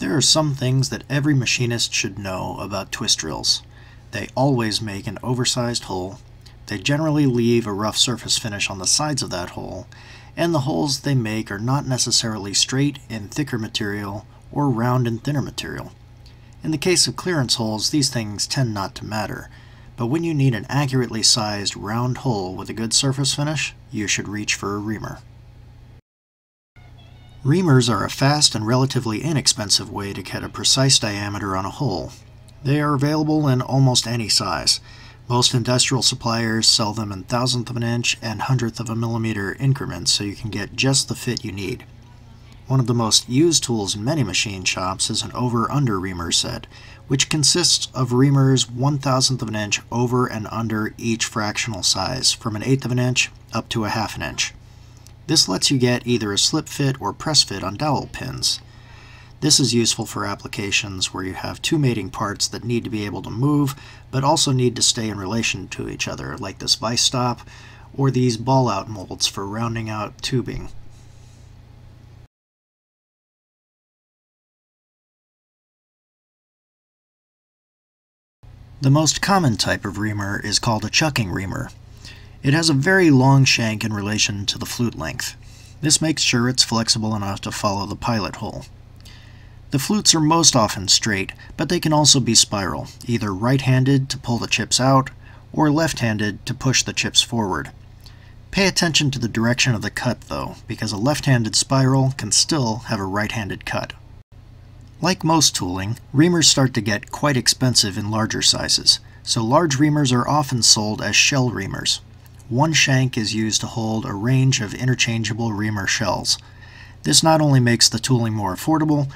There are some things that every machinist should know about twist drills. They always make an oversized hole, they generally leave a rough surface finish on the sides of that hole, and the holes they make are not necessarily straight in thicker material or round in thinner material. In the case of clearance holes, these things tend not to matter, but when you need an accurately sized round hole with a good surface finish, you should reach for a reamer. Reamers are a fast and relatively inexpensive way to cut a precise diameter on a hole. They are available in almost any size. Most industrial suppliers sell them in thousandth of an inch and hundredth of a millimeter increments so you can get just the fit you need. One of the most used tools in many machine shops is an over-under reamer set, which consists of reamers one thousandth of an inch over and under each fractional size, from an eighth of an inch up to a half an inch. This lets you get either a slip fit or press fit on dowel pins. This is useful for applications where you have two mating parts that need to be able to move, but also need to stay in relation to each other, like this vice stop, or these ball-out molds for rounding out tubing. The most common type of reamer is called a chucking reamer. It has a very long shank in relation to the flute length. This makes sure it's flexible enough to follow the pilot hole. The flutes are most often straight, but they can also be spiral, either right-handed to pull the chips out, or left-handed to push the chips forward. Pay attention to the direction of the cut though, because a left-handed spiral can still have a right-handed cut. Like most tooling, reamers start to get quite expensive in larger sizes, so large reamers are often sold as shell reamers. One shank is used to hold a range of interchangeable reamer shells. This not only makes the tooling more affordable,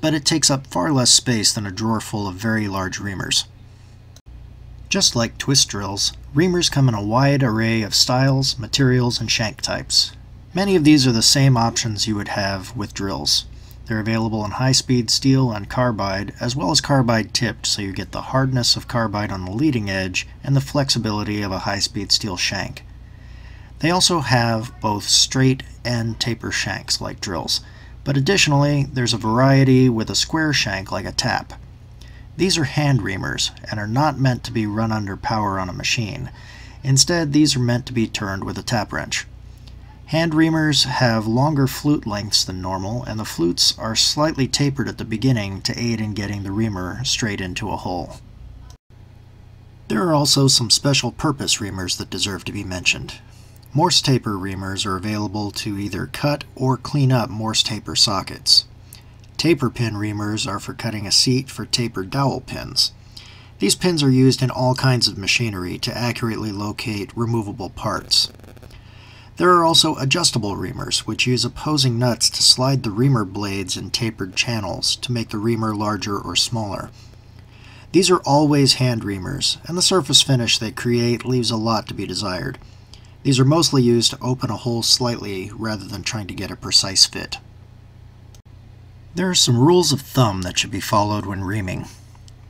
but it takes up far less space than a drawer full of very large reamers. Just like twist drills, reamers come in a wide array of styles, materials, and shank types. Many of these are the same options you would have with drills. They're available in high-speed steel and carbide, as well as carbide tipped so you get the hardness of carbide on the leading edge and the flexibility of a high-speed steel shank. They also have both straight and taper shanks like drills, but additionally there's a variety with a square shank like a tap. These are hand reamers and are not meant to be run under power on a machine. Instead, these are meant to be turned with a tap wrench. Hand reamers have longer flute lengths than normal, and the flutes are slightly tapered at the beginning to aid in getting the reamer straight into a hole. There are also some special purpose reamers that deserve to be mentioned. Morse taper reamers are available to either cut or clean up Morse taper sockets. Taper pin reamers are for cutting a seat for tapered dowel pins. These pins are used in all kinds of machinery to accurately locate removable parts. There are also adjustable reamers, which use opposing nuts to slide the reamer blades in tapered channels to make the reamer larger or smaller. These are always hand reamers, and the surface finish they create leaves a lot to be desired. These are mostly used to open a hole slightly rather than trying to get a precise fit. There are some rules of thumb that should be followed when reaming.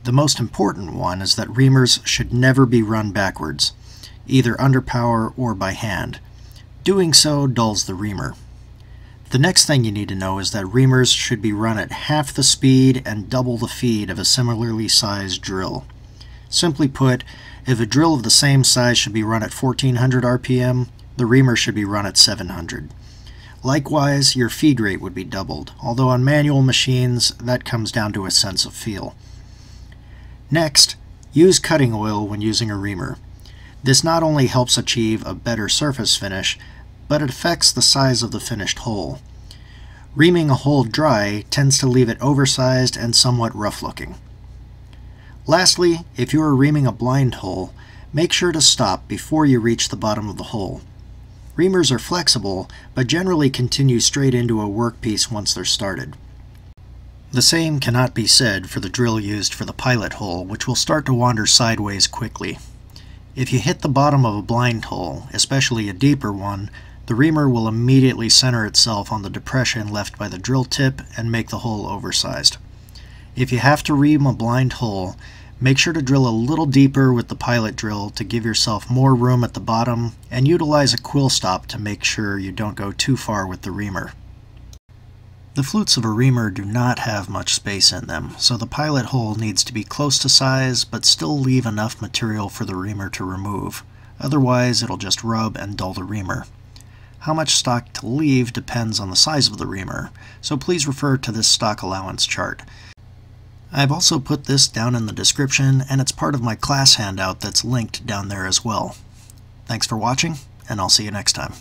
The most important one is that reamers should never be run backwards, either under power or by hand. Doing so dulls the reamer. The next thing you need to know is that reamers should be run at half the speed and double the feed of a similarly sized drill. Simply put, if a drill of the same size should be run at 1400 RPM, the reamer should be run at 700. Likewise, your feed rate would be doubled, although on manual machines that comes down to a sense of feel. Next, use cutting oil when using a reamer. This not only helps achieve a better surface finish, but it affects the size of the finished hole. Reaming a hole dry tends to leave it oversized and somewhat rough looking. Lastly, if you are reaming a blind hole, make sure to stop before you reach the bottom of the hole. Reamers are flexible, but generally continue straight into a workpiece once they're started. The same cannot be said for the drill used for the pilot hole, which will start to wander sideways quickly. If you hit the bottom of a blind hole, especially a deeper one, the reamer will immediately center itself on the depression left by the drill tip and make the hole oversized. If you have to ream a blind hole, make sure to drill a little deeper with the pilot drill to give yourself more room at the bottom and utilize a quill stop to make sure you don't go too far with the reamer. The flutes of a reamer do not have much space in them, so the pilot hole needs to be close to size but still leave enough material for the reamer to remove. Otherwise, it'll just rub and dull the reamer. How much stock to leave depends on the size of the reamer, so please refer to this stock allowance chart. I've also put this down in the description, and it's part of my class handout that's linked down there as well. Thanks for watching, and I'll see you next time.